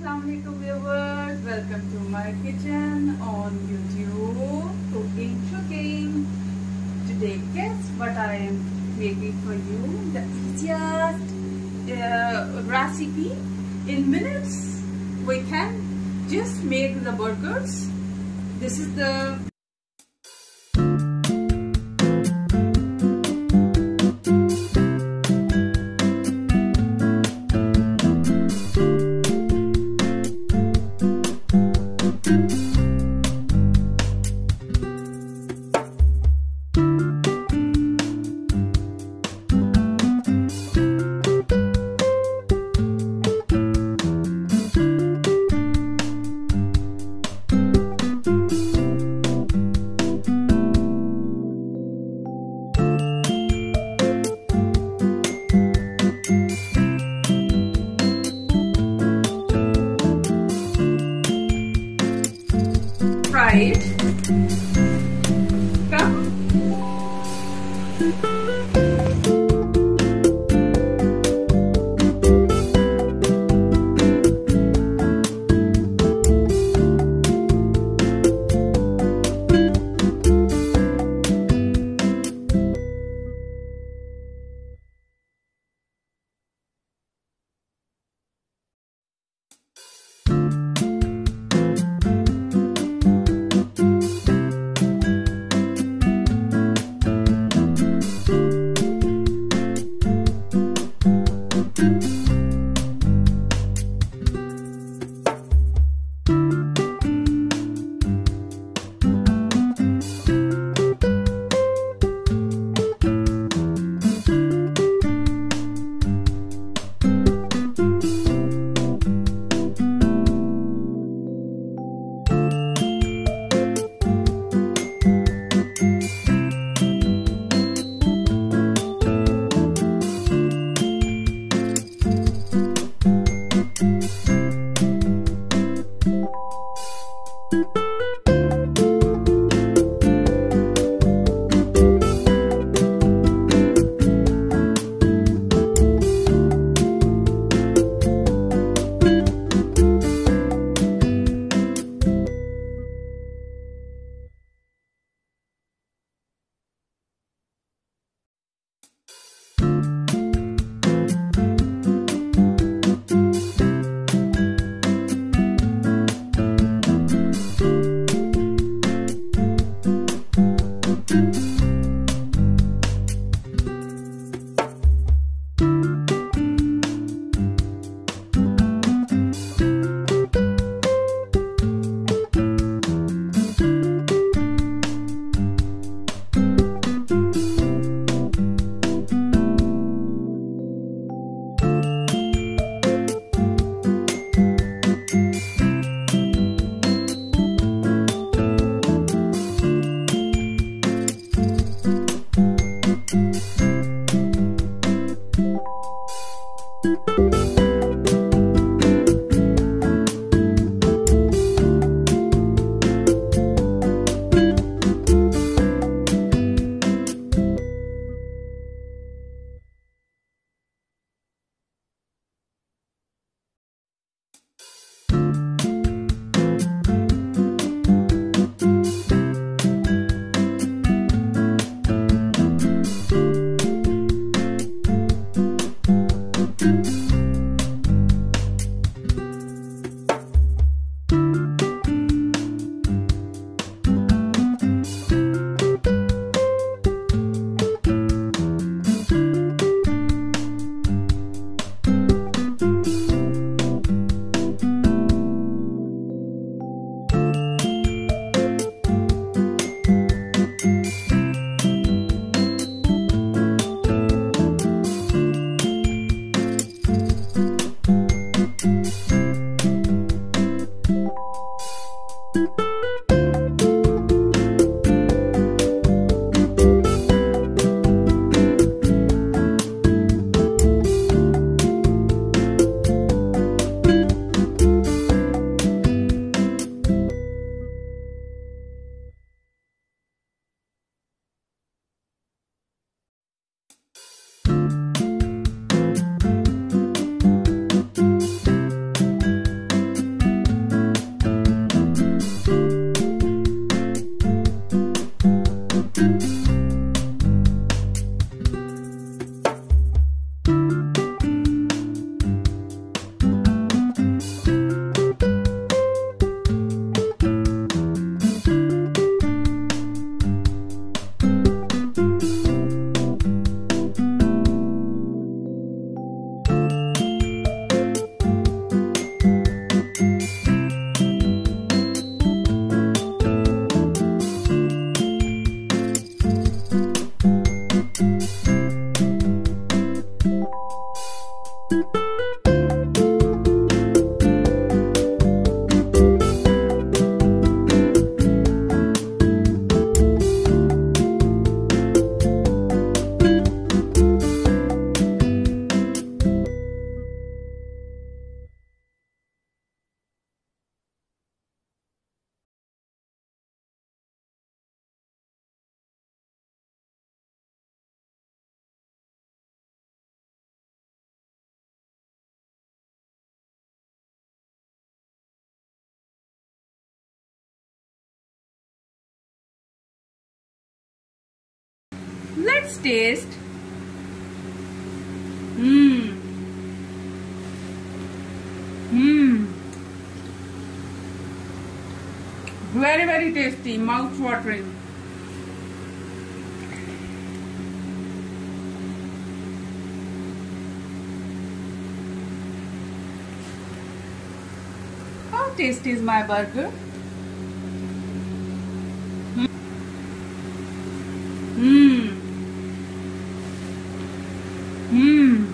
Assalamualaikum viewers, welcome to my kitchen on YouTube, cooking, cooking. Today, guess what I am making for you? The easiest uh, recipe. In minutes, we can just make the burgers. This is the Let's taste. Mmm. Mmm. Very, very tasty, mouth watering. How tasty is my burger? Mmm. Mmm.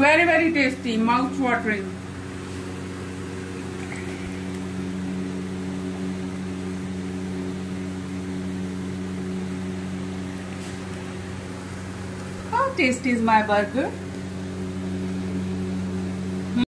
Very, very tasty, mouth watering. How tasty is my burger?